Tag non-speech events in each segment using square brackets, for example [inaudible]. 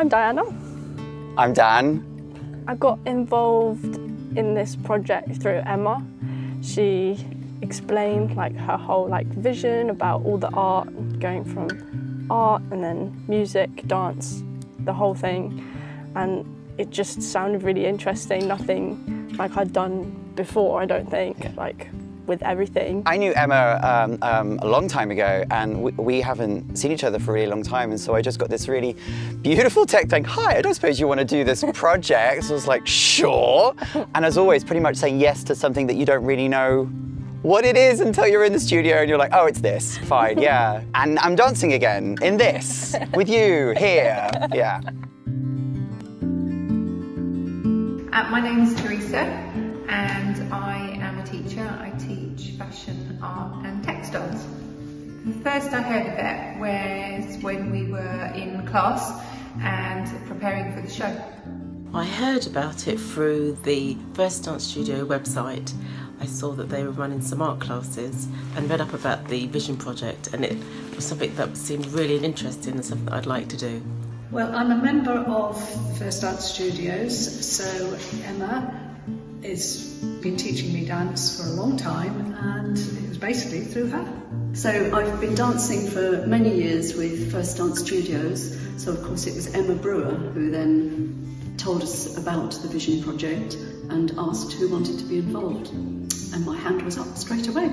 I'm Diana. I'm Dan. I got involved in this project through Emma. She explained like her whole like vision about all the art going from art and then music, dance, the whole thing. And it just sounded really interesting, nothing like I'd done before, I don't think. Yeah. Like with everything. I knew Emma um, um, a long time ago and we, we, haven't seen each other for a really long time and so I just got this really beautiful text saying, hi, I don't suppose you want to do this [laughs] project. so I was like, sure. And as always, pretty much saying yes to something that you don't really know what it is until you're in the studio and you're like, oh, it's this, fine, [laughs] yeah. And I'm dancing again in this with you here, yeah. Uh, my name is Teresa and I am a teacher. I teach The first I heard of it was when we were in class and preparing for the show. I heard about it through the First Dance Studio website. I saw that they were running some art classes and read up about the Vision Project and it was something that seemed really interesting and something that I'd like to do. Well, I'm a member of First Dance Studios, so Emma has been teaching me dance for a long time and it was basically through her. So I've been dancing for many years with First Dance Studios, so of course it was Emma Brewer who then told us about the Vision Project and asked who wanted to be involved. And my hand was up straight away.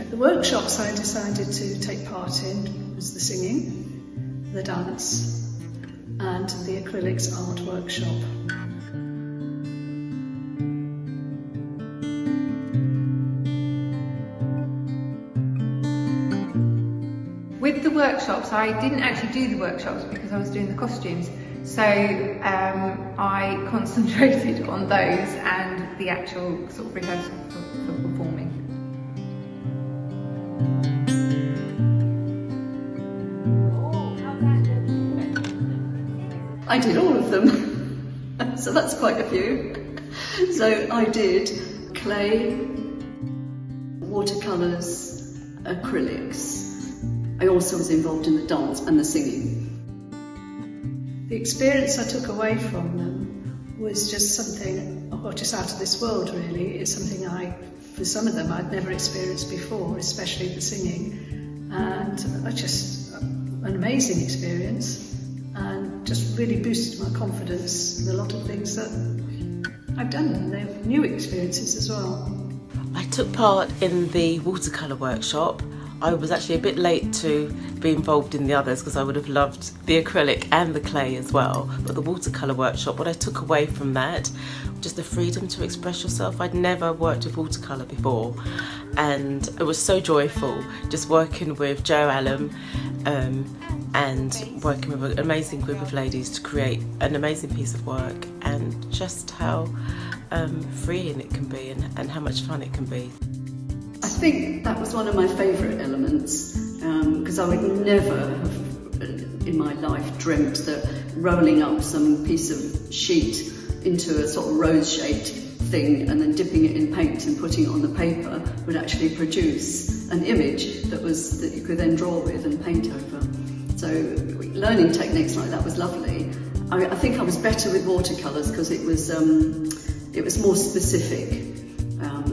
At the workshops I decided to take part in was the singing, the dance and the acrylics art workshop. Workshops, I didn't actually do the workshops because I was doing the costumes. So um, I [laughs] concentrated on those and the actual sort of rehearsal for, for performing. I did all of them, [laughs] so that's quite a few. So I did clay, watercolours, acrylics. I also was involved in the dance and the singing. The experience I took away from them was just something, oh, just out of this world really. It's something I, for some of them, I'd never experienced before, especially the singing. And I just, an amazing experience and just really boosted my confidence in a lot of things that I've done. They're new experiences as well. I took part in the watercolour workshop I was actually a bit late to be involved in the others because I would have loved the acrylic and the clay as well. But the watercolour workshop, what I took away from that, just the freedom to express yourself. I'd never worked with watercolour before and it was so joyful just working with Jo Allen um, and working with an amazing group of ladies to create an amazing piece of work and just how um, freeing it can be and, and how much fun it can be. I think that was one of my favourite elements because um, I would never have in my life dreamt that rolling up some piece of sheet into a sort of rose shaped thing and then dipping it in paint and putting it on the paper would actually produce an image that was that you could then draw with and paint over. So learning techniques like that was lovely. I, I think I was better with watercolours because it was um, it was more specific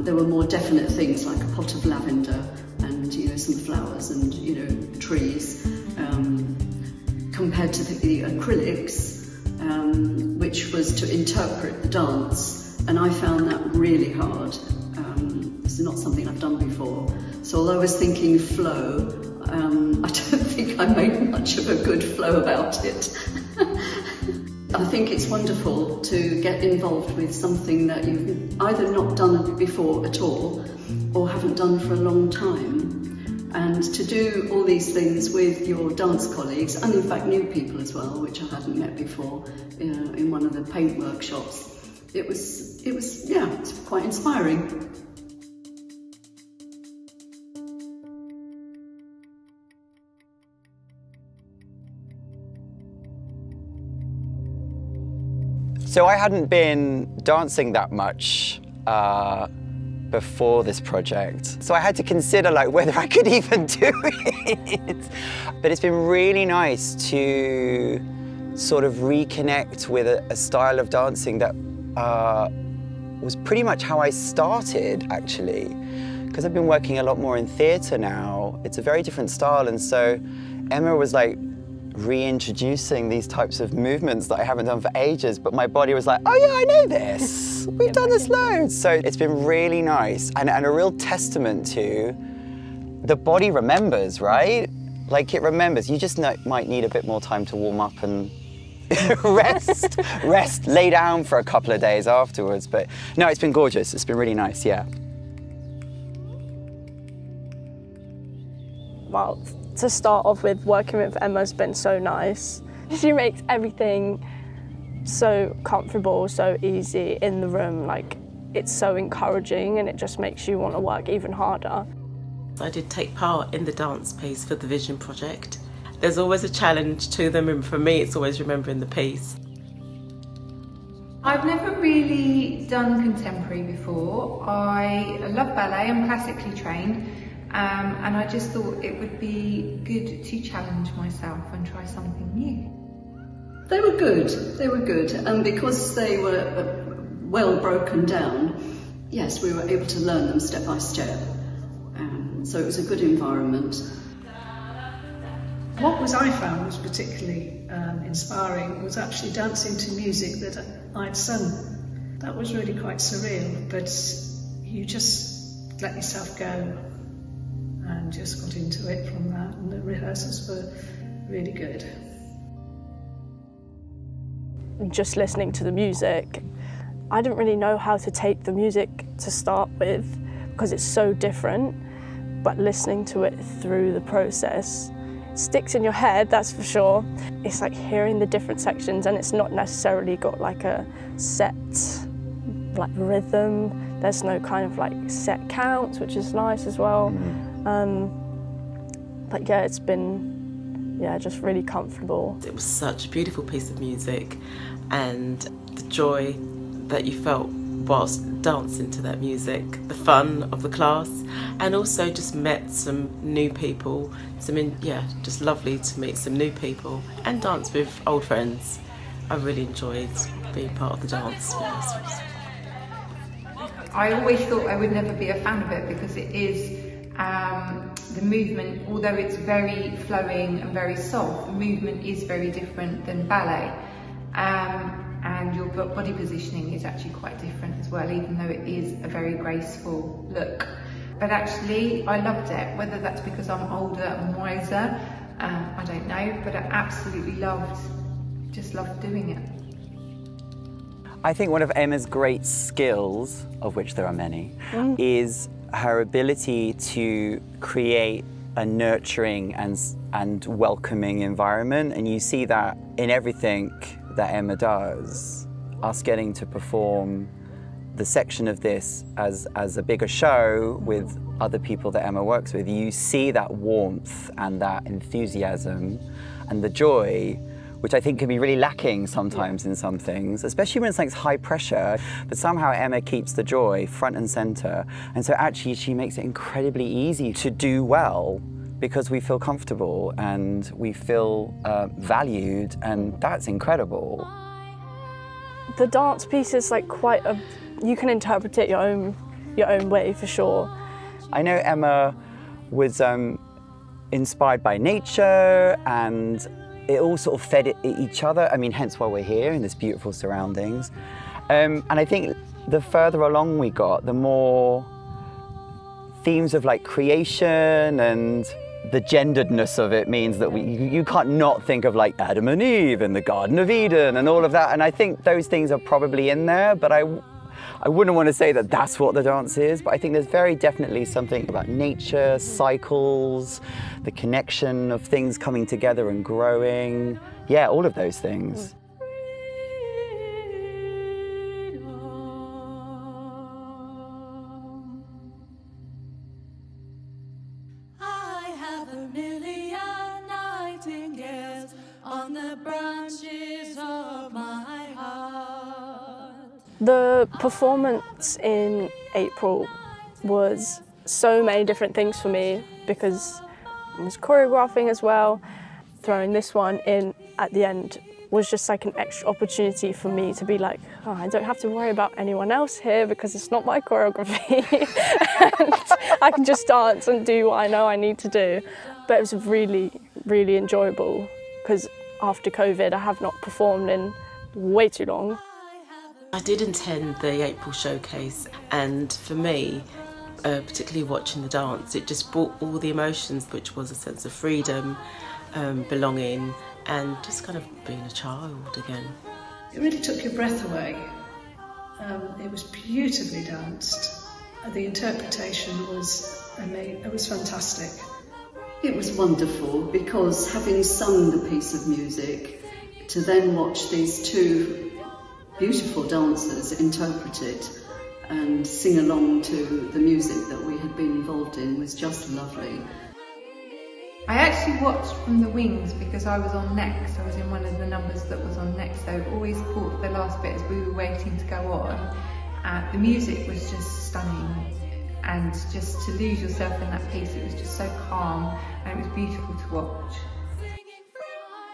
there were more definite things like a pot of lavender and you know some flowers and you know trees um, compared to the, the acrylics um, which was to interpret the dance and I found that really hard. Um, is not something I've done before. So although I was thinking flow, um, [laughs] I don't think I made much of a good flow about it. I think it's wonderful to get involved with something that you've either not done before at all or haven't done for a long time. And to do all these things with your dance colleagues, and in fact new people as well, which I hadn't met before you know, in one of the paint workshops, it was, it was, yeah, it's quite inspiring. So I hadn't been dancing that much uh, before this project. So I had to consider like [laughs] whether I could even [laughs] do it. but it's been really nice to sort of reconnect with a, a style of dancing that uh, was pretty much how I started, actually. Because I've been working a lot more in theatre now, it's a very different style, and so Emma was like reintroducing these types of movements that I haven't done for ages, but my body was like, oh yeah, I know this. [laughs] We've done this loads. So it's been really nice and, and a real testament to the body remembers, right? Like it remembers. You just know, might need a bit more time to warm up and [laughs] rest, [laughs] rest, lay down for a couple of days afterwards. But no, it's been gorgeous. It's been really nice, yeah. Well, to start off with, working with Emma's been so nice. She makes everything so comfortable, so easy in the room. Like, it's so encouraging and it just makes you want to work even harder. I did take part in the dance piece for the Vision Project. There's always a challenge to them, and for me, it's always remembering the piece. I've never really done contemporary before. I love ballet, I'm classically trained, um, and I just thought it would be good to challenge myself and try something new. They were good, they were good, and because they were uh, well broken down, yes, we were able to learn them step by step. Um, so it was a good environment. What was I found was particularly um, inspiring was actually dancing to music that I'd sung. That was really quite surreal, but you just let yourself go and just got into it from that, and the rehearsals were really good. Just listening to the music, I didn't really know how to take the music to start with because it's so different, but listening to it through the process sticks in your head, that's for sure. It's like hearing the different sections and it's not necessarily got like a set like rhythm. There's no kind of like set counts, which is nice as well. Mm. Um, but yeah, it's been yeah, just really comfortable. It was such a beautiful piece of music and the joy that you felt whilst dancing to that music, the fun of the class, and also just met some new people. Some in, yeah, just lovely to meet some new people and dance with old friends. I really enjoyed being part of the dance rehearsals. I always thought I would never be a fan of it because it is um, the movement, although it's very flowing and very soft, the movement is very different than ballet. Um, and your body positioning is actually quite different as well, even though it is a very graceful look. But actually, I loved it, whether that's because I'm older and wiser, um, I don't know, but I absolutely loved, just loved doing it. I think one of Emma's great skills, of which there are many, mm. is her ability to create a nurturing and, and welcoming environment. And you see that in everything that Emma does, us getting to perform the section of this as, as a bigger show with other people that Emma works with, you see that warmth and that enthusiasm and the joy, which I think can be really lacking sometimes in some things, especially when it's like high pressure. But somehow Emma keeps the joy front and center. And so actually she makes it incredibly easy to do well because we feel comfortable and we feel uh, valued, and that's incredible. The dance piece is like quite a, you can interpret it your own, your own way for sure. I know Emma was um, inspired by nature and it all sort of fed each other. I mean, hence why we're here in this beautiful surroundings. Um, and I think the further along we got, the more themes of like creation and the genderedness of it means that we, you can't not think of like Adam and Eve and the Garden of Eden and all of that. And I think those things are probably in there, but I, I wouldn't want to say that that's what the dance is, but I think there's very definitely something about nature, cycles, the connection of things coming together and growing. Yeah, all of those things. The performance in April was so many different things for me because I was choreographing as well. Throwing this one in at the end was just like an extra opportunity for me to be like, oh, I don't have to worry about anyone else here because it's not my choreography. [laughs] I can just dance and do what I know I need to do. But it was really, really enjoyable because after COVID, I have not performed in way too long. I did attend the April showcase, and for me, uh, particularly watching the dance, it just brought all the emotions, which was a sense of freedom, um, belonging, and just kind of being a child again. It really took your breath away. Um, it was beautifully danced. The interpretation was amazing. It was fantastic. It was wonderful because having sung the piece of music, to then watch these two beautiful dancers interpret it and sing along to the music that we had been involved in was just lovely. I actually watched from the wings because I was on next. I was in one of the numbers that was on next, so always caught the last bit as we were waiting to go on. Uh, the music was just stunning, and just to lose yourself in that piece, it was just so calm and it was beautiful to watch.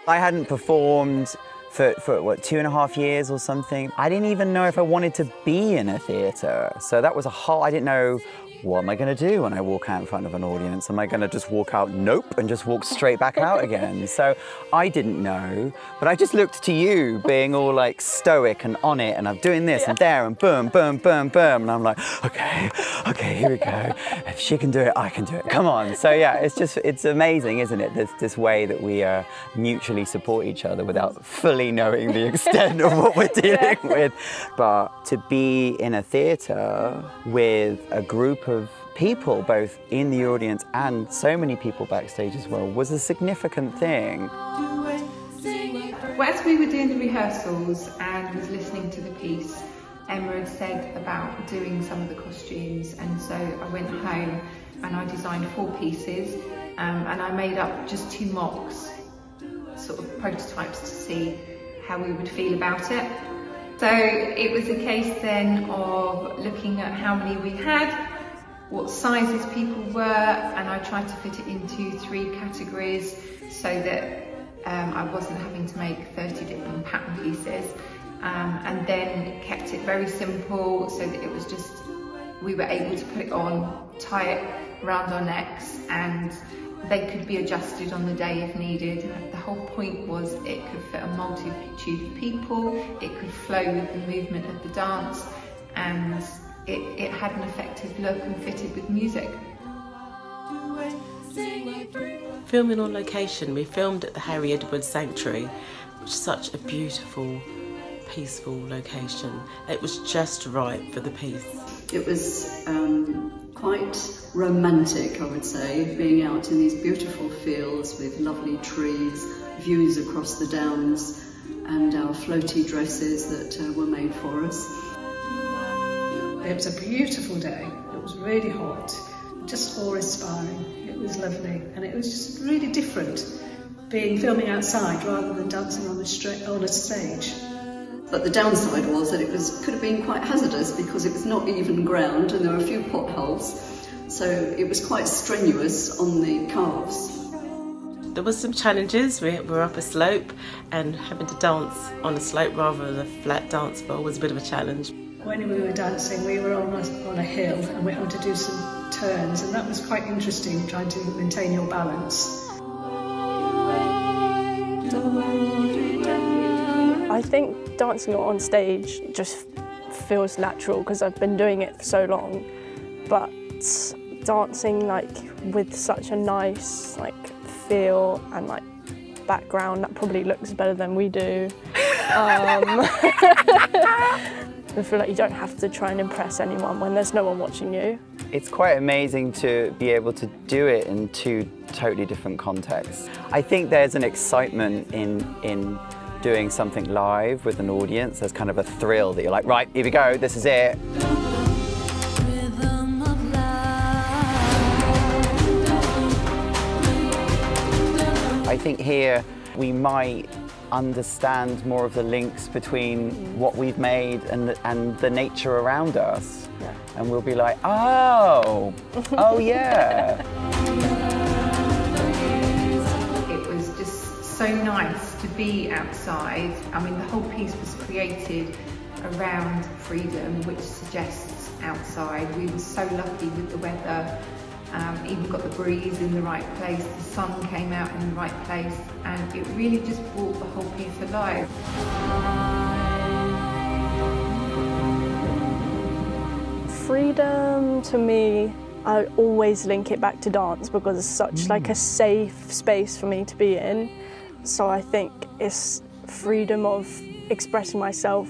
I hadn't performed for, for what, two and a half years or something. I didn't even know if I wanted to be in a theatre. So that was a whole, I didn't know what am I going to do when I walk out in front of an audience? Am I going to just walk out, nope, and just walk straight back out again? [laughs] So I didn't know, but I just looked to you being all like stoic and on it, and I'm doing this yeah. and there, and boom, boom, boom, boom. And I'm like, okay, okay, here we go. If she can do it, I can do it. Come on. So yeah, it's just, it's amazing, isn't it? This, this way that we uh, mutually support each other without fully knowing the extent of what we're [laughs] dealing yeah. with. But to be in a theatre with a group of people, both in the audience and so many people backstage as well, was a significant thing. Well, as we were doing the rehearsals and was listening to the piece, Emma had said about doing some of the costumes, and so I went home and I designed four pieces, um, and I made up just two mocks, sort of prototypes to see how we would feel about it. So it was a case then of looking at how many we had, what sizes people were, and I tried to fit it into three categories so that um, I wasn't having to make 30 different pattern pieces. Um, and then kept it very simple so that it was just, we were able to put it on, tie it around our necks, and they could be adjusted on the day if needed. The whole point was it could fit a multitude of people, it could flow with the movement of the dance, and it, it had an effective look and fitted with music. Filming on location, we filmed at the Harry Edwards Sanctuary, which is such a beautiful, peaceful location. It was just right for the piece. It was um, quite romantic, I would say, being out in these beautiful fields with lovely trees, views across the downs, and our floaty dresses that uh, were made for us. It was a beautiful day. It was really hot, just awe-inspiring. It was lovely, and it was just really different being filming outside rather than dancing on a, on a stage. But the downside was that it was could have been quite hazardous because it was not even ground and there were a few potholes. So it was quite strenuous on the calves. There was some challenges. We were up a slope and having to dance on a slope rather than a flat dance floor was a bit of a challenge. When we were dancing, we were on a, on a hill and we had to do some turns, and that was quite interesting, trying to maintain your balance. I think dancing on stage just feels natural because I've been doing it for so long, but dancing like with such a nice like feel and like background that probably looks better than we do. Um, [laughs] I feel like you don't have to try and impress anyone when there's no one watching you. It's quite amazing to be able to do it in two totally different contexts. I think there's an excitement in, in doing something live with an audience. There's kind of a thrill that you're like, right, here we go, this is it. I think here we might understand more of the links between what we've made and the, and the nature around us. Yeah. And we'll be like, oh, oh yeah. [laughs] It was just so nice be outside. I mean, the whole piece was created around freedom, which suggests outside. We were so lucky with the weather. Um, even got the breeze in the right place, the sun came out in the right place, and it really just brought the whole piece alive. Freedom to me, I always link it back to dance because it's such like a safe space for me to be in. So I think it's freedom of expressing myself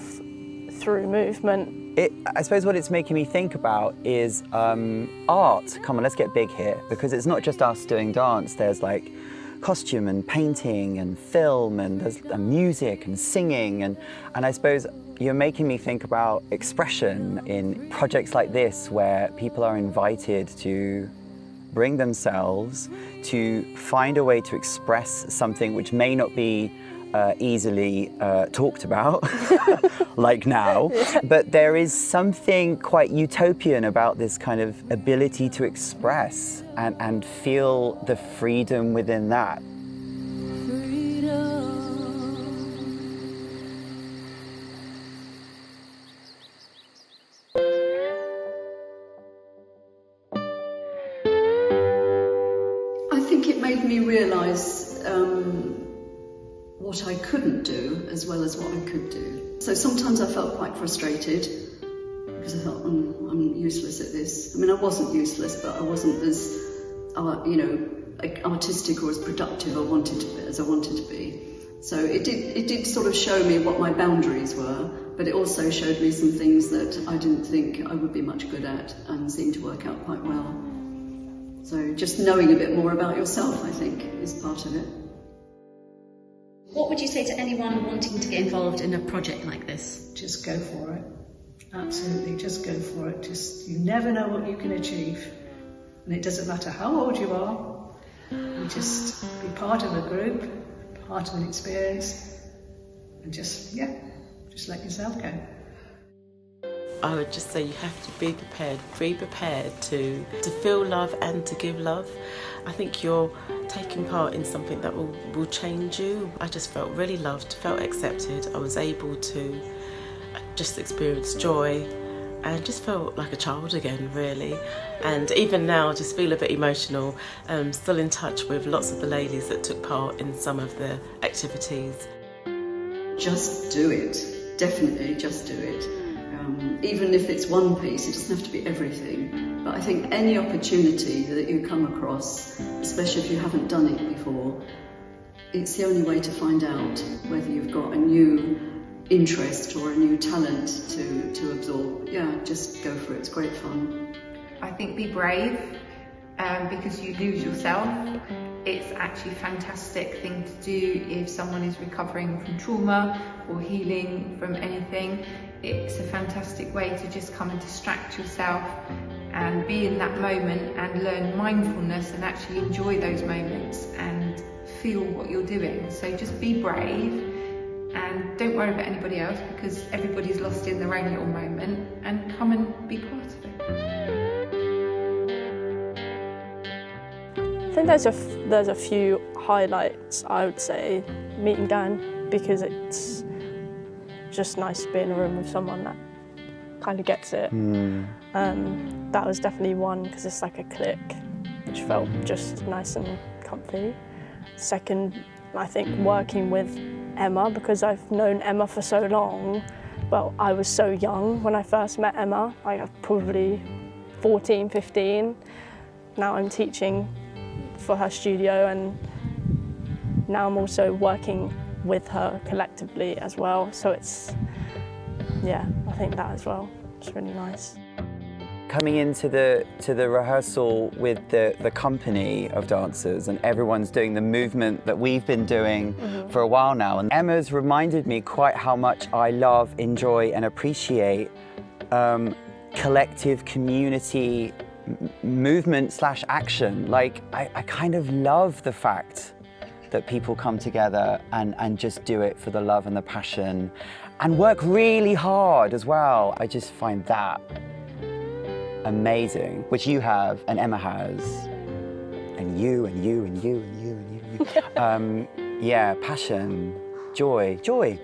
through movement. It, I suppose what it's making me think about is um, art. Come on, let's get big here because it's not just us doing dance. There's like costume and painting and film and there's uh, music and singing and and I suppose you're making me think about expression in projects like this where people are invited to bring themselves to find a way to express something which may not be uh, easily uh, talked about, [laughs] like now. But there is something quite utopian about this kind of ability to express and, and feel the freedom within that. Me realise um, what I couldn't do as well as what I could do. So sometimes I felt quite frustrated because I I'm, I'm useless at this. I mean, I wasn't useless, but I wasn't as, uh, you know, artistic or as productive I wanted to be, as I wanted to be. So it did, it did sort of show me what my boundaries were, but it also showed me some things that I didn't think I would be much good at and seemed to work out quite well. So just knowing a bit more about yourself, I think, is part of it. What would you say to anyone wanting to get involved in a project like this? Just go for it. Absolutely, just go for it. Just you never know what you can achieve, and it doesn't matter how old you are. You just be part of a group, part of an experience, and just yeah, just let yourself go. I would just say you have to be prepared, be prepared to, to feel love and to give love. I think you're taking part in something that will, will change you. I just felt really loved, felt accepted. I was able to just experience joy and just felt like a child again, really. And even now, just feel a bit emotional. Um, still in touch with lots of the ladies that took part in some of the activities. Just do it. Definitely, just do it. Um, even if it's one piece, it doesn't have to be everything. But I think any opportunity that you come across, especially if you haven't done it before, it's the only way to find out whether you've got a new interest or a new talent to, to absorb. Yeah, just go for it. It's great fun. I think be brave um, because you lose yourself. It's actually a fantastic thing to do if someone is recovering from trauma or healing from anything. It's a fantastic way to just come and distract yourself and be in that moment and learn mindfulness and actually enjoy those moments and feel what you're doing. So just be brave and don't worry about anybody else because everybody's lost in their own little moment and come and be part of it. I think there's a there's a few highlights I would say meeting Dan because it's just nice to be in a room with someone that kind of gets it. Um, that was definitely one because it's like a click, which felt just nice and comfy. Second, I think working with Emma because I've known Emma for so long. Well, I was so young when I first met Emma, like I was probably 14, 15. Now I'm teaching for her studio and now I'm also working with her collectively as well. So it's, yeah, I think that as well. It's really nice. coming into the to the rehearsal with the the company of dancers and everyone's doing the movement that we've been doing for a while now and Emma's reminded me quite how much I love enjoy and appreciate um, collective community movement slash action like I, I kind of love the fact that people come together and, and just do it for the love and the passion and work really hard as well I just find that amazing, which you have and Emma has, and you and you and you and you and you. And you. [laughs] um, Yeah, passion, joy, joy.